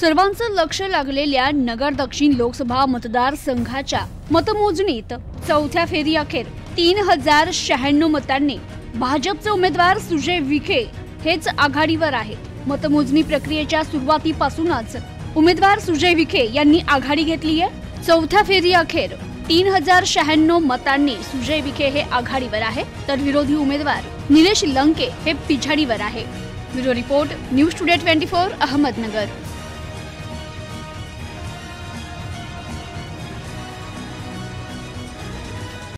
सर्वांचं लक्ष लागलेल्या नगर दक्षिण लोकसभा मतदारसंघाच्या मतमोजणीत चौथ्या फेरी अखेर तीन हजार शहाण्णव मतांनी भाजपचे उमेदवार सुजय विखे हेच आघाडीवर आहे मतमोजणी प्रक्रियेच्या सुरुवातीपासूनच उमेदवार सुजय विखे यांनी आघाडी घेतली आहे. चौथ्या फेरी अखेर तीन हजार शहाण्णव मतांनी सुजय विखे हे आघाडीवर आहे तर विरोधी उमेदवार निलेश लंके हे पिछाडीवर आहे bureau report news today twenty four Ahmednagar.